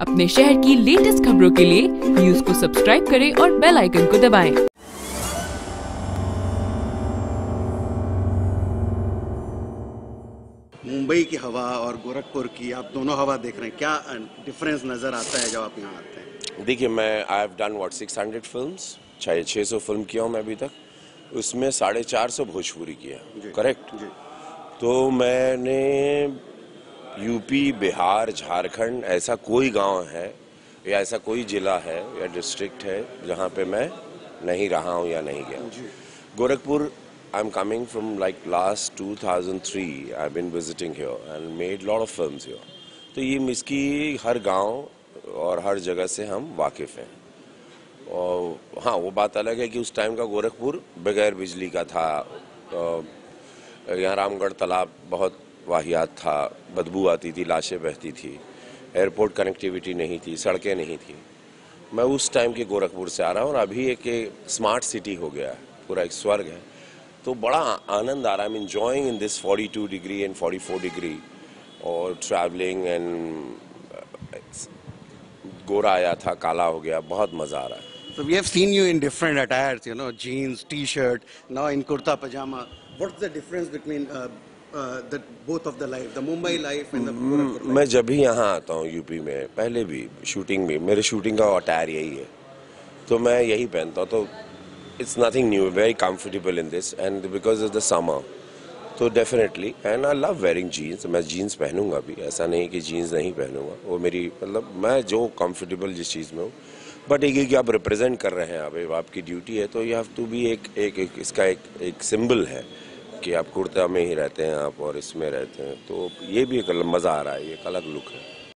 अपने शहर की लेटेस्ट खबरों के लिए न्यूज़ को सब्सक्राइब करें और बेल आइकन को दबाएँ। मुंबई की हवा और गोरखपुर की आप दोनों हवा देख रहे हैं। क्या डिफरेंस नज़र आता है जब आप यहाँ आते हैं? देखिए मैं I have done what 600 films चाहे 600 फ़िल्म किया हूँ मैं अभी तक। उसमें साढ़े चार सौ भोजपुरी किया। करेक्ट तो मैंने यूपी बिहार झारखंड ऐसा कोई गाँव है या ऐसा कोई जिला है या डिस्ट्रिक्ट है जहाँ पे मैं नहीं रहा हूँ या नहीं गया Gorakhpur I am coming from like last 2003 I been visiting here and made lot of films here तो ये इसकी हर गाँव और हर जगह से हम वाकिफ़ हैं। और हाँ वो बात अलग है कि उस टाइम का गोरखपुर बगैर बिजली का था। तो यहाँ रामगढ़ तालाब बहुत वाहियात था बदबू आती थी लाशें बहती थी एयरपोर्ट कनेक्टिविटी नहीं थी सड़कें नहीं थी। मैं उस टाइम के गोरखपुर से आ रहा हूँ और अभी एक स्मार्ट सिटी हो गया है पूरा एक स्वर्ग है। तो बड़ा आनंद आ रहा है enjoying in this 42 degree and 44 degree और ट्रैवलिंग एंड गोरा आया था काला हो गया बहुत मज़ा आ रहा है। So we have seen you in different attires, you know, jeans, t-shirt, now in kurta pajama. What's the difference between uh, uh, the both of the life, the Mumbai life and the Gorakhpur life? मैं जब भी यहाँ आता हूँ UP में पहले भी shooting में मेरे शूटिंग का अटायर यही है। तो मैं यही पहनता हूँ तो it's nothing new very comfortable in this and because of the summer तो definitely and I love wearing jeans मैं जीन्स पहनूँगा भी ऐसा नहीं कि जीन्स नहीं पहनूँगा वो मेरी मतलब मैं जो कंफर्टेबल जिस चीज़ में हूँ बट एक कि आप रिप्रेजेंट कर रहे हैं आप आपकी ड्यूटी है तो यू हैव टू बी एक, एक इसका एक एक सिंबल है। कि आप कुर्ता में ही रहते हैं, आप और इसमें रहते हैं। तो ये भी एक मज़ा आ रहा है एक अलग लुक है।